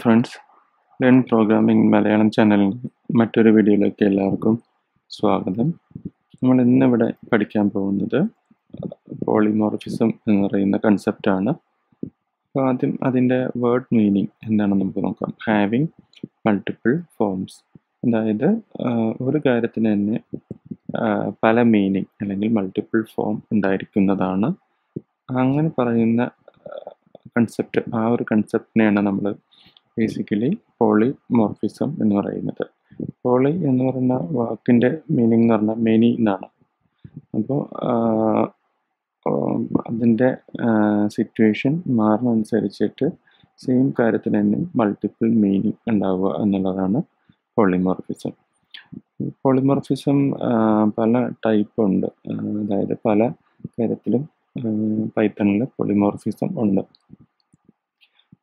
Friends learn programming Malayalam ചാനലിന്റെ മറ്റൊരു വീഡിയോയിലേക്ക് എല്ലാവർക്കും സ്വാഗതം. നമ്മൾ ഇന്നിവിടെ പഠിക്കാൻ പോകുന്നത് പോളിമോർഫിസം എന്ന് പറയുന്ന കൺസെപ്റ്റാണ് അപ്പോൾ ആദ്യം അതിന്റെ വേർഡ് മീനിങ് എന്താണെന്ന് നമുക്ക് നോക്കാം. ഹാവിങ് മൾട്ടിപ്പിൾ ഫോംസ് അതായത് ഒരു കാര്യത്തിന് തന്നെ പല മീനിങ് അല്ലെങ്കിൽ മൾട്ടിപ്പിൾ ഫോം ഉണ്ടായിരിക്കുന്നതാണ്. അങ്ങനെ പറയുന്ന കൺസെപ്റ്റ് ആ ഒരു കൺസെപ്റ്റിനെയാണ് നമ്മൾ ബേസിക്കലി പോളിമോർഫിസം എന്ന് പറയുന്നത്. പോളി എന്ന് പറയുന്ന വാക്കിന്റെ മീനിങ് എന്ന് പറഞ്ഞാൽ മെനി എന്നാണ്. അപ്പോൾ അതിന്റെ സിറ്റുവേഷൻ മാറുന്നതനുസരിച്ചിട്ട് സെയിം കാര്യത്തിന് തന്നെ മൾട്ടിപ്പിൾ മീനിങ് ഉണ്ടാവുക എന്നുള്ളതാണ് പോളിമോർഫിസം പോളിമോർഫിസം പല ടൈപ്പ് ഉണ്ട്. അതായത് പല തരത്തിലും പൈത്തണിൽ പോളിമോർഫിസം ഉണ്ട്.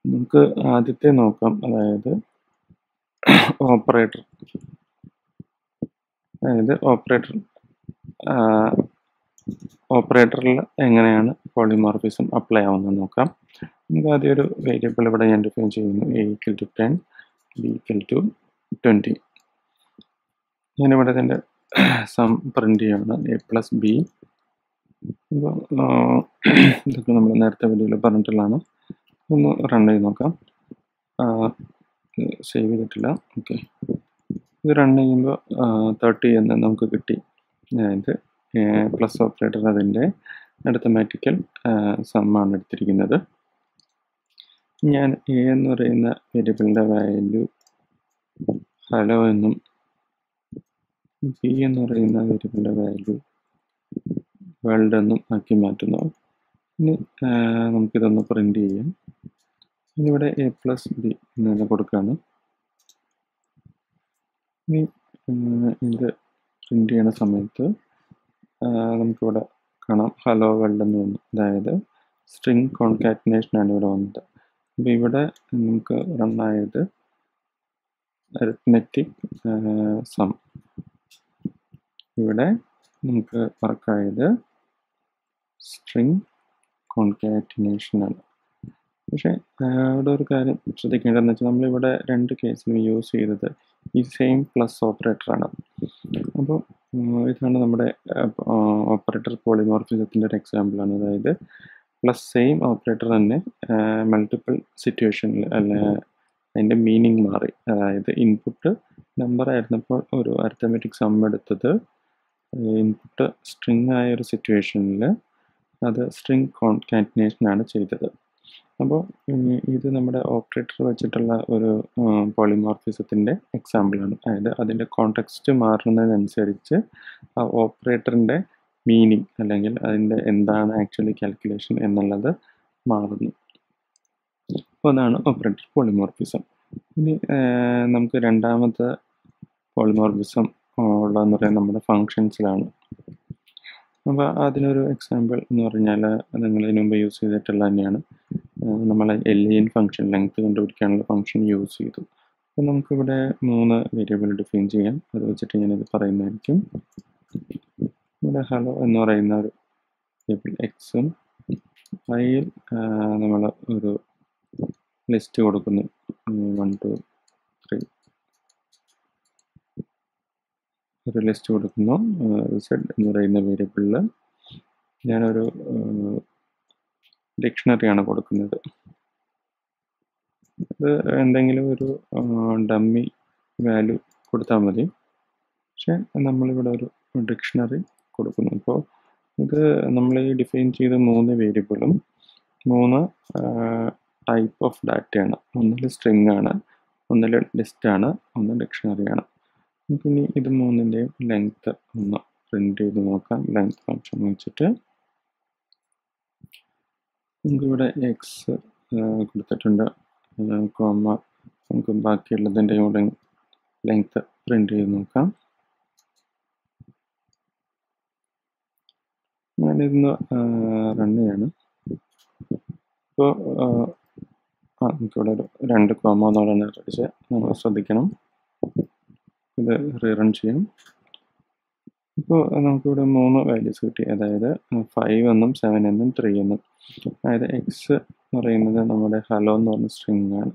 നമുക്ക് ആദ്യത്തെ നോക്കാം. അതായത് ഓപ്പറേറ്റർ അതായത് ഓപ്പറേറ്റർ ഓപ്പറേറ്ററിൽ എങ്ങനെയാണ് പോളിമോർഫിസം അപ്ലൈ ആവുന്നത് നോക്കാം. നമുക്ക് ആദ്യം ഒരു വേരിയബിൾ ഇവിടെ ഡിഫൈൻ ചെയ്യുന്നു. A equal to ten B equal to twenty ഞാനിവിടെ ഇതിന്റെ സം പ്രിന്റ് ചെയ്യാണ്. എ പ്ലസ് ബി അപ്പോൾ ഇതൊക്കെ നമ്മൾ നേരത്തെ വീഡിയോയിൽ പറഞ്ഞിട്ടുള്ളതാണ്. ഒന്ന് റൺ ചെയ്ത് നോക്കാം. സേവ് ചെയ്തിട്ടില്ല. ഓക്കെ ഇത് റൺ ചെയ്യുമ്പോൾ തേർട്ടി എന്ന് നമുക്ക് കിട്ടി. അതായത് പ്ലസ് ഓപ്പറേറ്റർ അതിന്റെ അരിത്തമാറ്റിക്കൽ സമ്മാണ് എടുത്തിരിക്കുന്നത്. ഞാൻ എ എന്ന് പറയുന്ന വേരിയബിളിന്റെ വാല്യൂ ഹലോ എന്നും ബി എന്ന് പറയുന്ന വേരിയബിളിന്റെ വാല്യൂ വേൾഡ് എന്നും ആക്കി മാറ്റുന്നു. ഇനി നമുക്കിതൊന്ന് പ്രിന്റ് ചെയ്യാം. ഇനിയിവിടെ എ പ്ലസ് ബി എന്ന് തന്നെ കൊടുക്കുകയാണ്. ഇനി ഇത് പ്രിന്റ് ചെയ്യുന്ന സമയത്ത് നമുക്കിവിടെ കാണാം. ഹലോ വേൾഡ് എന്ന് വന്നു. അതായത് സ്ട്രിങ് കോൺകാറ്റിനേഷൻ ആണ് ഇവിടെ വന്നത്. അപ്പോൾ ഇവിടെ നമുക്ക് റൺ ആയത് അരിത്മെറ്റിക് സം ഇവിടെ നമുക്ക് വർക്കായത് സ്ട്രിങ് കോൺകാറ്റിനേഷൻ ആണ്. പക്ഷേ അവിടെ ഒരു കാര്യം ശ്രദ്ധിക്കേണ്ടതെന്ന് വെച്ചാൽ നമ്മളിവിടെ രണ്ട് കേസിലും യൂസ് ചെയ്തത് ഈ സെയിം പ്ലസ് ഓപ്പറേറ്റർ ആണ്. അപ്പോൾ ഇതാണ് നമ്മുടെ ഓപ്പറേറ്റർ പോളിമോർഫിസത്തിന്റെ ഒരു എക്സാമ്പിൾ ആണ്. അതായത് പ്ലസ് സെയിം ഓപ്പറേറ്റർ തന്നെ മൾട്ടിപ്പിൾ സിറ്റുവേഷനിൽ അല്ല അതിന്റെ മീനിങ് മാറി. അതായത് ഇൻപുട്ട് നമ്പർ ആയിരുന്നപ്പോൾ ഒരു അരിത്തമെറ്റിക് സം എടുത്തത് ഇൻപുട്ട് സ്ട്രിങ് ആയ ഒരു സിറ്റുവേഷനിൽ അത് സ്ട്രിങ് കോൺ ആണ് ചെയ്തത്. അപ്പോൾ ഇത് നമ്മുടെ ഓപ്പറേറ്റർ വെച്ചിട്ടുള്ള ഒരു പോളിമോർഫിസത്തിന്റെ എക്സാമ്പിളാണ് അതായത് അതിന്റെ കോണ്ടെക്സ്റ്റ് മാറുന്നതിനനുസരിച്ച് ആ ഓപ്പറേറ്ററിന്റെ മീനിങ് അല്ലെങ്കിൽ അതിന്റെ എന്താണ് ആക്ച്വലി കാൽക്കുലേഷൻ എന്നുള്ളത് മാറുന്നു. അപ്പോൾ അതാണ് ഓപ്പറേറ്റർ പോളിമോർഫിസം ഇനി നമുക്ക് രണ്ടാമത്തെ പോളിമോർഫിസം ഉള്ളതെന്ന് പറയുന്നത് നമ്മുടെ ഫങ്ഷൻസിലാണ് അപ്പോൾ അതിനൊരു എക്സാമ്പിൾ എന്ന് പറഞ്ഞാൽ നിങ്ങൾ ഇതിനു മുമ്പ് യൂസ് ചെയ്തിട്ടുള്ള തന്നെയാണ്. നമ്മൾ എൽ ഇൻ ഫംഗ്ഷൻ ലെങ്ത് കണ്ടുപിടിക്കാനുള്ള ഫംഗ്ഷൻ യൂസ് ചെയ്തു. അപ്പോൾ നമുക്കിവിടെ മൂന്ന് വേരിയബിൾ ഡിഫൈൻ ചെയ്യാം. അത് വെച്ചിട്ട് ഞാനിത് പറയുന്നതായിരിക്കും. ഇവിടെ ഹലോ എന്ന് പറയുന്ന ഒരു വേരിയബിൾ എക്സും ഐയിൽ നമ്മൾ ഒരു ലിസ്റ്റ് കൊടുക്കുന്നു. വൺ ടു ത്രീ ഒരു ലിസ്റ്റ് കൊടുക്കുന്നു സെഡ് എന്ന് പറയുന്ന വേരിയബിളിൽ ഞാനൊരു ഡിക്ഷണറിയാണ് കൊടുക്കുന്നത്. ഇത് എന്തെങ്കിലും ഒരു ഡമ്മി വാല്യൂ കൊടുത്താൽ മതി. പക്ഷെ നമ്മളിവിടെ ഒരു ഡിക്ഷണറി കൊടുക്കുന്നു. അപ്പോൾ ഇത് നമ്മൾ ഈ ഡിഫൈൻ ചെയ്ത മൂന്ന് വേരിയബിളും മൂന്ന് ടൈപ്പ് ഓഫ് ഡാറ്റയാണ്. ഒന്നിൽ സ്ട്രിങ് ആണ് ഒന്നിൽ ലിസ്റ്റാണ് ഒന്ന് ഡിക്ഷണറി ആണ് നമുക്കിനി ഇത് മൂന്നിന്റെയും ലെങ്ത്ത് ഒന്ന് പ്രിന്റ് ചെയ്ത് നോക്കാം. ലെങ്ത് ഫംഗ്ഷൻ വെച്ചിട്ട് നമുക്കിവിടെ എക്സ് കൊടുത്തിട്ടുണ്ട്. കോമ നമുക്ക് ബാക്കിയുള്ളതിന്റെ കൂടെ ലെങ്ത്ത് പ്രിന്റ് ചെയ്ത് നോക്കാം. ഞാനിന്ന് റൺ ചെയ്യാണ്. ഇപ്പോൾ ആ നമുക്കിവിടെ ഒരു രണ്ട് കോമ എന്നുള്ളതാണ് അടിച്ച് നമ്മൾ ശ്രദ്ധിക്കണം. ഇത് റീറൺ ചെയ്യാം. ഇപ്പോൾ നമുക്കിവിടെ മൂന്ന് വാല്യൂസ് കിട്ടി. അതായത് ഫൈവ് എന്നും സെവൻ എന്നും ത്രീ എന്നും. അതായത് എക്സ് എന്ന് പറയുന്നത് നമ്മുടെ ഹലോ എന്ന് പറഞ്ഞ സ്ട്രിങ് ആണ്.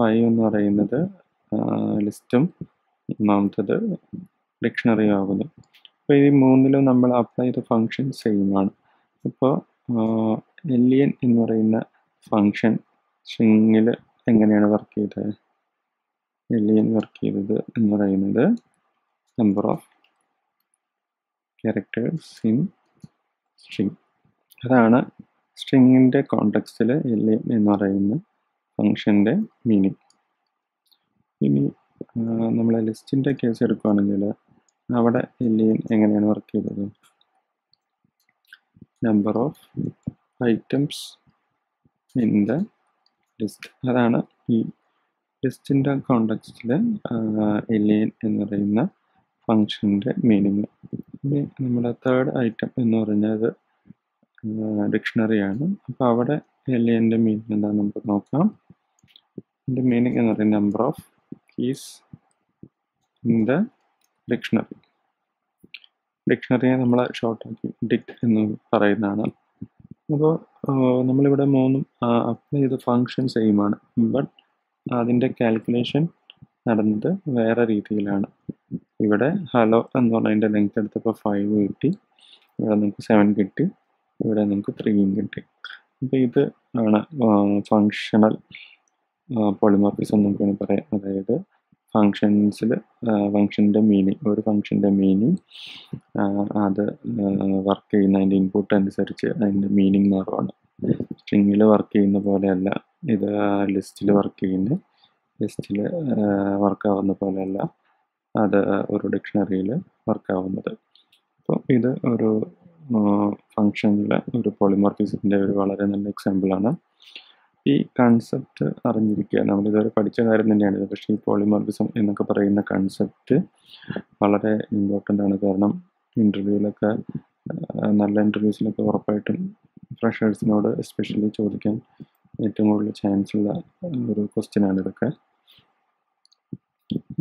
വൈ എന്ന് പറയുന്നത് ലിസ്റ്റും ഒന്നാമത്തത് ഡിക്ഷണറി ആകുന്നു. അപ്പോൾ ഈ മൂന്നിലും നമ്മൾ അപ്ലൈ ചെയ്ത ഫങ്ഷൻ സെയിം ആണ്. അപ്പോൾ എലിയൻ എന്ന് പറയുന്ന ഫങ്ഷൻ സ്ട്രിങ്ങിൽ എങ്ങനെയാണ് വർക്ക് ചെയ്തത്? എലിയൻ വർക്ക് ചെയ്തത് എന്ന് പറയുന്നത്. Number of characters in string അതാണ് സ്ട്രിങ്ങിന്റെ കോണ്ടെക്സ്റ്റിൽ എലിയൻ എന്ന് പറയുന്ന ഫങ്ഷന്റെ മീനിങ് ഇനി നമ്മൾ ലിസ്റ്റിന്റെ കേസ് എടുക്കുകയാണെങ്കിൽ അവിടെ എലിയൻ എങ്ങനെയാണ് വർക്ക് ചെയ്തത്? Number of items in the list അതാണ് ഈ ലിസ്റ്റിന്റെ കോണ്ടക്സ്റ്റിൽ എലിയൻ എന്ന് പറയുന്ന ഫങ്ഷന്റെ മീനിങ് ഇനി നമ്മുടെ തേർഡ് ഐറ്റം എന്ന് പറഞ്ഞത് ഡിക്ഷണറിയാണ് അപ്പോൾ അവിടെ എലിയന്റെ മീനിങ് എന്താണെന്ന് നമുക്ക് നോക്കാം. ഇതിന്റെ മീനിങ് എന്ന് പറയുന്നത് number of keys in the dictionary ഡിക്ഷണറിയെ നമ്മൾ ഷോർട്ടാക്കി ഡിക് എന്ന് പറയുന്നതാണ്. അപ്പോൾ നമ്മളിവിടെ മൂന്നും അപ്ലൈ ചെയ്ത ഫങ്ഷൻ സെയിമാണ് ബട്ട് അതിന്റെ കാൽക്കുലേഷൻ നടന്നത് വേറെ രീതിയിലാണ്. ഇവിടെ ഹലോ എന്ന് പറഞ്ഞതിന്റെ ലെങ്ത് എടുത്തപ്പോൾ ഫൈവ് കിട്ടി. ഇവിടെ നിങ്ങൾക്ക് സെവൻ കിട്ടി. ഇവിടെ നിങ്ങൾക്ക് ത്രീയും കിട്ടി. അപ്പോൾ ഇത് ആണ് ഫങ്ഷണൽ പോളിമോർഫിസം നമുക്ക് വേണമെങ്കിൽ പറയാം. അതായത് ഫങ്ഷൻസിൽ ഫങ്ഷന്റെ മീനിങ് ഒരു ഫങ്ഷന്റെ മീനിങ് അത് വർക്ക് ചെയ്യുന്ന അതിന്റെ ഇൻപുട്ട് അനുസരിച്ച് അതിന്റെ മീനിങ് മാറുകയാണ് സ്ട്രിങ്ങിൽ വർക്ക് ചെയ്യുന്ന പോലെയല്ല ഇത് ലിസ്റ്റിൽ വർക്ക് ചെയ്യുന്ന ലിസ്റ്റിൽ വർക്കാവുന്ന പോലെയല്ല. അത് ഒരു ഡിക്ഷണറിയിൽ വർക്കാവുന്നത് അപ്പോൾ ഇത് ഒരു ഫങ്ഷനിലെ ഒരു പോളിമോർഫിസത്തിന്റെ ഒരു വളരെ നല്ല എക്സാമ്പിളാണ് ഈ കൺസെപ്റ്റ് അറിഞ്ഞിരിക്കുക. നമ്മളിതുവരെ പഠിച്ച കാര്യം തന്നെയാണ് ഇത്. പക്ഷേ ഈ പോളിമോർഫിസം എന്നൊക്കെ പറയുന്ന കൺസെപ്റ്റ് വളരെ ഇമ്പോർട്ടന്റ് ആണ്. കാരണം ഇന്റർവ്യൂവിലൊക്കെ നല്ല ഇന്റർവ്യൂസിലൊക്കെ ഉറപ്പായിട്ടും ഫ്രഷേഴ്സിനോട് എസ്പെഷ്യലി ചോദിക്കാൻ ഏറ്റവും കൂടുതൽ ചാൻസ് ഉള്ള ഒരു ക്വസ്റ്റ്യനാണ് ഇതൊക്കെ.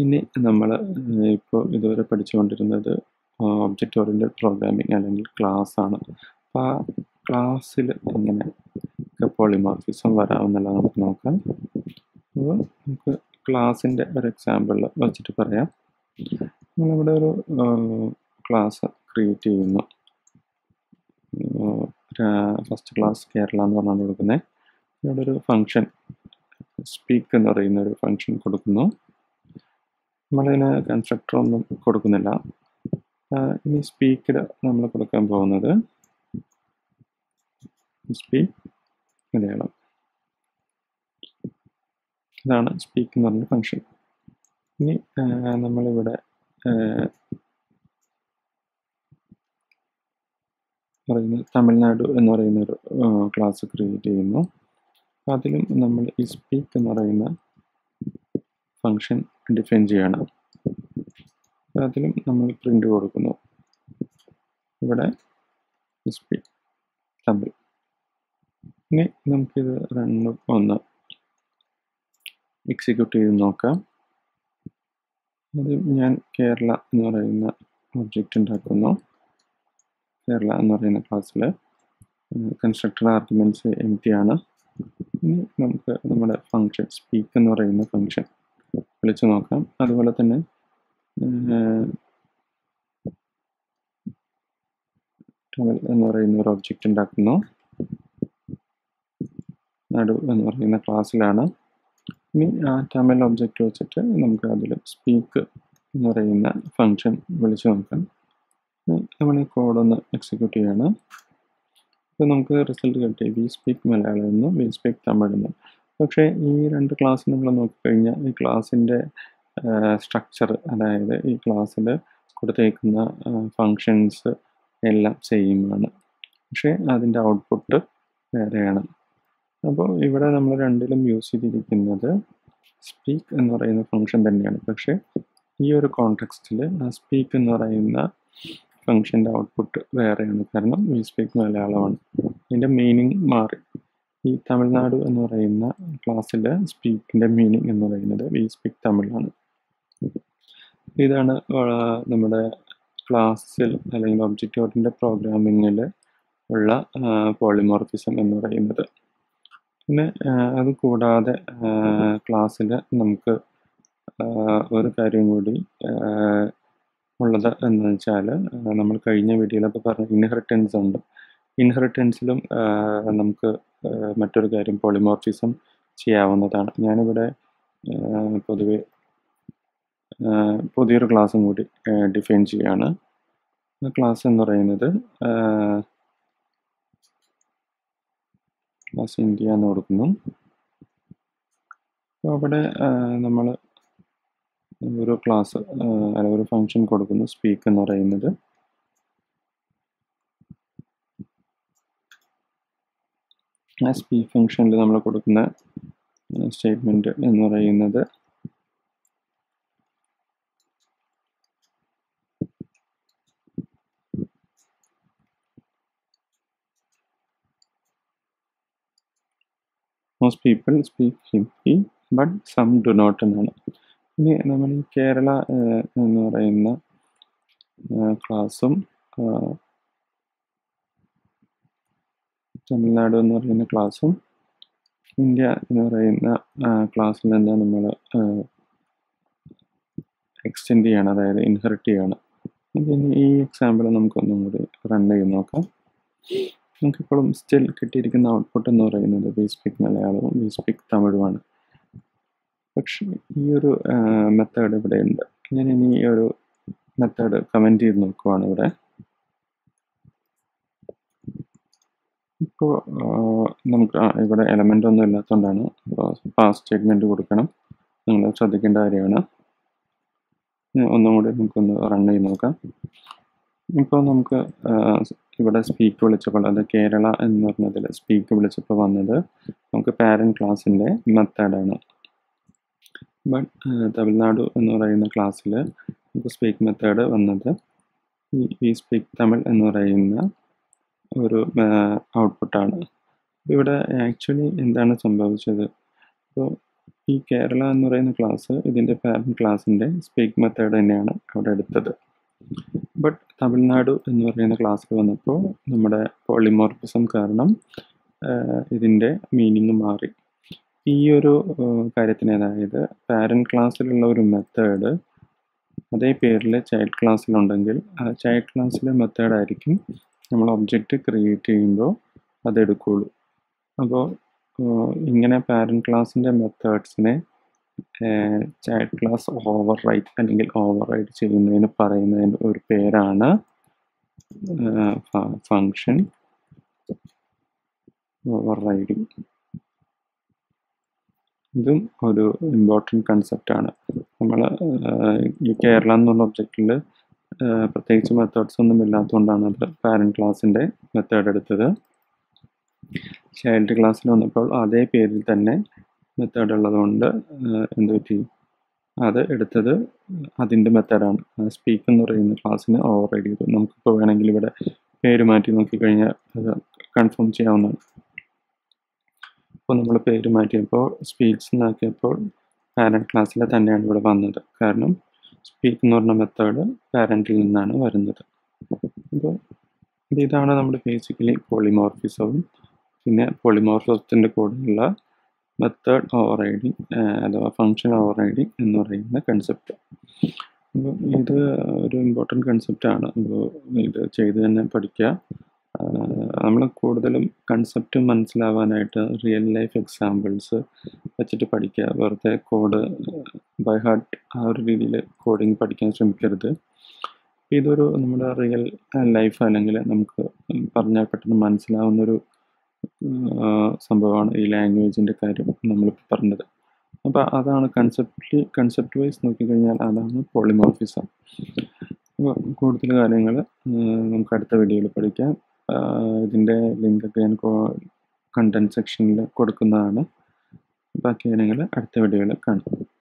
ഇനി നമ്മൾ ഇപ്പോൾ ഇതുവരെ പഠിച്ചുകൊണ്ടിരുന്നത് ഒബ്ജക്റ്റ് ഓറിയന്റഡ് പ്രോഗ്രാമിംഗ് അല്ലെങ്കിൽ ക്ലാസ് ആണ്. അപ്പോൾ ആ ക്ലാസ്സിൽ എങ്ങനെ പോളിമോർഫിസം വരാമെന്നുള്ള നമുക്ക് നോക്കാം. അപ്പോൾ നമുക്ക് ക്ലാസ്സിന്റെ ഒരു എക്സാമ്പിൾ വെച്ചിട്ട് പറയാം. നമ്മളിവിടെ ഒരു ക്ലാസ് ക്രിയേറ്റ് ചെയ്യുന്നു. ഫസ്റ്റ് ക്ലാസ് കേരള എന്ന് പറഞ്ഞാണ് കൊടുക്കുന്നത്. ഇവിടെ ഒരു ഫങ്ഷൻ സ്പീക്ക് എന്ന് പറയുന്ന ഒരു ഫങ്ഷൻ കൊടുക്കുന്നു നമ്മളതിന് കൺസ്ട്രക്ടർ ഒന്നും കൊടുക്കുന്നില്ല. ഇനി സ്പീക്കിൽ നമ്മൾ കൊടുക്കാൻ പോകുന്നത് സ്പീക്ക് മലയാളം. ഇതാണ് സ്പീക്ക് എന്ന് പറഞ്ഞ ഫങ്ഷൻ ഇനി നമ്മളിവിടെ പറയുന്നത് തമിഴ്നാട് എന്ന് പറയുന്ന ഒരു ക്ലാസ് ക്രിയേറ്റ് ചെയ്യുന്നു. അതിലും നമ്മൾ ഈ സ്പീക്ക് എന്ന് പറയുന്ന ഫങ്ഷൻ ഡിഫൈൻ ചെയ്യണം. അതിലും നമ്മൾ പ്രിന്റ് കൊടുക്കുന്നു. ഇവിടെ തമിഴ് ഇനി നമുക്കിത് രണ്ടും ഒന്ന് എക്സിക്യൂട്ട് ചെയ്ത് നോക്കാം. അത് ഞാൻ കേരള എന്ന് പറയുന്ന ഒബ്ജക്റ്റ് ഉണ്ടാക്കുന്നു. കേരള എന്ന് പറയുന്ന ക്ലാസ്സിൽ കൺസ്ട്രക്ടർ ആർഗ്യുമെന്റ്സ് എം ടി ആണ്. ഇനി നമുക്ക് നമ്മുടെ ഫങ്ഷൻ സ്പീക്ക് എന്ന് പറയുന്ന ഫങ്ഷൻ വിളിച്ചു നോക്കാം. അതുപോലെ തന്നെ എന്ന് പറയുന്ന ഒരു ഒബ്ജക്റ്റ് ഉണ്ടാക്കുന്നു. നടു എന്ന് പറയുന്ന ക്ലാസ്സിലാണ് ഇനി ആ ടമൽ ഒബ്ജക്റ്റ് വെച്ചിട്ട് നമുക്ക് അതിൽ സ്പീക്ക് എന്ന് പറയുന്ന ഫങ്ഷൻ വിളിച്ചു നോക്കാം. നമ്മൾ ഈ കോഡൊന്ന് എക്സിക്യൂട്ട് ചെയ്യണം. അപ്പോൾ നമുക്ക് റിസൾട്ട് കിട്ടി. വി സ്പീക്ക് മലയാളം എന്നും വി സ്പീക്ക് തമിഴ് എന്നും പക്ഷേ ഈ രണ്ട് ക്ലാസ് നമ്മൾ നോക്കിക്കഴിഞ്ഞാൽ ഈ ക്ലാസ്സിന്റെ സ്ട്രക്ചർ അതായത് ഈ ക്ലാസ്സിൽ കൊടുത്തേക്കുന്ന ഫങ്ഷൻസ് എല്ലാം സെയിം ആണ്. പക്ഷേ അതിന്റെ ഔട്ട്പുട്ട് വേറെയാണ്. അപ്പോൾ ഇവിടെ നമ്മൾ രണ്ടിലും യൂസ് ചെയ്തിരിക്കുന്നത് സ്പീക്ക് എന്ന് പറയുന്ന ഫങ്ഷൻ തന്നെയാണ്. പക്ഷേ ഈ ഒരു കോണ്ടെക്സ്റ്റിൽ ആ സ്പീക്ക് എന്ന് പറയുന്ന ഫങ്ഷന്റെ ഔട്ട്പുട്ട് വേറെയാണ്. കാരണം വി സ്പീക്ക് മലയാളമാണ്. ഇതിന്റെ മീനിങ് മാറി. ഈ തമിഴ്നാട് എന്ന് പറയുന്ന ക്ലാസ്സിൽ സ്പീക്കിന്റെ മീനിങ് എന്ന് പറയുന്നത് വി സ്പീക്ക് തമിഴാണ്. ഇതാണ് നമ്മുടെ ക്ലാസ്സിൽ അല്ലെങ്കിൽ ഒബ്ജക്റ്റ് ഓറിയന്റഡ് പ്രോഗ്രാമിങ്ങിൽ ഉള്ള പോളിമോർഫിസം എന്ന് പറയുന്നത്. പിന്നെ അത് കൂടാതെ ക്ലാസ്സിൽ നമുക്ക് ഒരു കാര്യം കൂടി ഉള്ളത് എന്ന് വെച്ചാൽ നമ്മൾ കഴിഞ്ഞ വീഡിയോയിലൊക്കെ പറഞ്ഞ ഇൻഹെറിറ്റൻസ് ഉണ്ട്. ഇൻഹെറിറ്റൻസിലും നമുക്ക് മറ്റൊരു കാര്യം പോളിമോർഫിസം ചെയ്യാവുന്നതാണ്. ഞാനിവിടെ പൊതുവെ പുതിയൊരു ക്ലാസ്സും കൂടി ഡിഫൈൻ ചെയ്യുകയാണ്. ക്ലാസ് എന്ന് പറയുന്നത് ക്ലാസ് ഇന്ത്യ എന്ന് കൊടുക്കുന്നു. അവിടെ നമ്മൾ ഒരു ക്ലാസ് അല്ല ഒരു ഫങ്ഷൻ കൊടുക്കുന്നു സ്പീക്ക് എന്ന് പറയുന്നത്. ആ സ്പീക്ക് ഫങ്ഷനിൽ നമ്മൾ കൊടുക്കുന്ന സ്റ്റേറ്റ്മെന്റ് എന്ന് പറയുന്നത്. Most people speak Hindi but some do not എന്നാണ്. ഇനി നമ്മൾ ഈ കേരള എന്ന് പറയുന്ന ക്ലാസ്സും തമിഴ്നാട് എന്ന് പറയുന്ന ക്ലാസ്സും ഇന്ത്യ എന്ന് പറയുന്ന ക്ലാസ്സിൽ നിന്ന് നമ്മൾ എക്സ്റ്റെൻഡ് ചെയ്യണം. അതായത് ഇൻഹെറിറ്റ് ചെയ്യണം. ഇനി ഈ എക്സാമ്പിൾ നമുക്കൊന്നും കൂടി റൺ ചെയ്ത് നോക്കാം. നമുക്കിപ്പോഴും സ്റ്റിൽ കിട്ടിയിരിക്കുന്ന ഔട്ട്പുട്ട് എന്ന് പറയുന്നത് വി സ്പീക്ക് മലയാളവും വി സ്പീക്ക് തമിഴുമാണ്. പക്ഷേ ഈ ഒരു മെത്തേഡ് ഇവിടെ ഉണ്ട്. ഞാൻ ഇനി ഈ ഒരു മെത്തേഡ് കമന്റ് ചെയ്ത് നോക്കുവാണ് ഇവിടെ. ഇപ്പോൾ നമുക്ക് ഇവിടെ എലമെന്റ് ഒന്നും ഇല്ലാത്തതുകൊണ്ടാണ് പാസ് സ്റ്റേറ്റ്മെന്റ് കൊടുക്കണം. നിങ്ങൾ ശ്രദ്ധിക്കേണ്ട കാര്യമാണ്. ഒന്നും കൂടി നമുക്കൊന്ന് റൺ ചെയ്ത് നോക്കാം. ഇപ്പോൾ നമുക്ക് ഇവിടെ സ്പീക്ക് വിളിച്ചപ്പോൾ അത് കേരള എന്ന് പറഞ്ഞതിൽ സ്പീക്ക് വിളിച്ചപ്പോൾ വന്നത് നമുക്ക് പാരന്റ് ക്ലാസ്സിന്റെ മെത്തേഡാണ് ബട്ട് തമിഴ്നാട് എന്ന് പറയുന്ന ക്ലാസ്സിൽ നമുക്ക് സ്പീക്ക് മെത്തേഡ് വന്നത് ഈ സ്പീക്ക് തമിഴ് എന്ന് പറയുന്ന ഒരു ഔട്ട്പുട്ടാണ് ഇവിടെ ആക്ച്വലി എന്താണ് സംഭവിച്ചത്? അപ്പോൾ ഈ കേരള എന്ന് പറയുന്ന ക്ലാസ് ഇതിന്റെ പാരന്റ് ക്ലാസ്സിന്റെ സ്പീക്ക് മെത്തേഡ് തന്നെയാണ് അവിടെ എടുത്തത്. ബട്ട് തമിഴ്നാട് എന്ന് പറയുന്ന ക്ലാസ്സിൽ വന്നപ്പോൾ നമ്മുടെ പോളിമോർഫിസം കാരണം ഇതിന്റെ മീനിങ് മാറി. ഈ ഒരു കാര്യത്തിന് അതായത് പാരന്റ് ക്ലാസ്സിലുള്ള ഒരു മെത്തേഡ് അതേ പേരിൽ ചൈൽഡ് ക്ലാസ്സിലുണ്ടെങ്കിൽ ആ ചൈൽഡ് ക്ലാസ്സിലെ മെത്തേഡായിരിക്കും നമ്മൾ ഒബ്ജക്റ്റ് ക്രിയേറ്റ് ചെയ്യുമ്പോൾ അതെടുക്കുള്ളൂ. അപ്പോൾ ഇങ്ങനെ പാരന്റ് ക്ലാസ്സിന്റെ മെത്തേഡ്സിനെ ചൈൽഡ് ക്ലാസ് ഓവർ റൈറ്റ് അല്ലെങ്കിൽ ഓവർ റൈറ്റ് ചെയ്യുന്നതിന് പറയുന്നതിന് ഒരു പേരാണ് ഫങ്ഷൻ ഓവർ റൈഡിങ് ഇതും ഒരു ഇമ്പോർട്ടന്റ് കൺസെപ്റ്റാണ് നമ്മൾ ഈ കേരള എന്നുള്ള ഒബ്ജക്റ്റിൽ പ്രത്യേകിച്ച് മെത്തേഡ്സ് ഒന്നും ഇല്ലാത്തതുകൊണ്ടാണ് അത് പാരന്റ് ക്ലാസ്സിന്റെ മെത്തേഡ് എടുത്തത്. ചൈൽഡ് ക്ലാസ്സിൽ വന്നപ്പോൾ അതേ പേരിൽ തന്നെ മെത്തേഡ് ഉള്ളതുകൊണ്ട് എന്ത് പറ്റി? അത് എടുത്തത് അതിന്റെ മെത്തേഡാണ് സ്പീക്ക് എന്ന് പറയുന്ന ക്ലാസ്സിന് ഓവർ റൈഡ് ചെയ്തു. നമുക്കിപ്പോൾ വേണമെങ്കിൽ ഇവിടെ പേര് മാറ്റി നോക്കിക്കഴിഞ്ഞാൽ അത് കൺഫേം ചെയ്യാവുന്നതാണ്. അപ്പോൾ നമ്മൾ പേര് മാറ്റിയപ്പോൾ സ്പീക്സ് എന്നാക്കിയപ്പോൾ പാരന്റ് ക്ലാസ്സിൽ തന്നെയാണ് ഇവിടെ വന്നത്. കാരണം സ്പീക്ക് എന്ന് പറഞ്ഞ മെത്തേഡ് പാരന്റിൽ നിന്നാണ് വരുന്നത്. അപ്പോൾ ഇതാണ് നമ്മുടെ ബേസിക്കലി പോളിമോർഫിസവും പിന്നെ പോളിമോർഫിസത്തിന്റെ കൂടെയുള്ള മെത്തേഡ് ഓവർ റൈഡിങ് അഥവാ ഫങ്ഷൻ ഓവർ റൈഡിങ് എന്ന് പറയുന്ന കൺസെപ്റ്റ് അപ്പോൾ ഇത് ഒരു ഇമ്പോർട്ടന്റ് കൺസെപ്റ്റാണ് അപ്പോൾ ഇത് ചെയ്ത് തന്നെ പഠിക്കുക നമ്മൾ കൂടുതലും കൺസെപ്റ്റ് മനസ്സിലാവാനായിട്ട് റിയൽ ലൈഫ് എക്സാമ്പിൾസ് വെച്ചിട്ട് പഠിക്കുക. വെറുതെ കോഡ് ബൈ ഹാർട്ട് ആ ഒരു രീതിയിൽ കോഡിങ് പഠിക്കാൻ ശ്രമിക്കരുത്. ഇതൊരു നമ്മുടെ റിയൽ ലൈഫ് അല്ലെങ്കിൽ നമുക്ക് പറഞ്ഞാൽ പെട്ടെന്ന് മനസ്സിലാവുന്നൊരു സംഭവമാണ് ഈ ലാംഗ്വേജിന്റെ കാര്യം നമ്മളിപ്പോൾ പറഞ്ഞത്. അപ്പോൾ അതാണ് കൺസെപ്റ്റ് കൺസെപ്റ്റ് വൈസ് നോക്കിക്കഴിഞ്ഞാൽ അതാണ് പോളിമോർഫിസം കൂടുതൽ കാര്യങ്ങൾ നമുക്ക് അടുത്ത വീഡിയോയിൽ പഠിക്കാം. ഇതിന്റെ ലിങ്കൊക്കെ ഞാൻ കണ്ടന്റ് സെക്ഷനിൽ കൊടുക്കുന്നതാണ്. ബാക്കി കാര്യങ്ങൾ അടുത്ത വീഡിയോയിൽ കാണാം.